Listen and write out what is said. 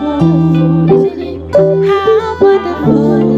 wonderful, how wonderful.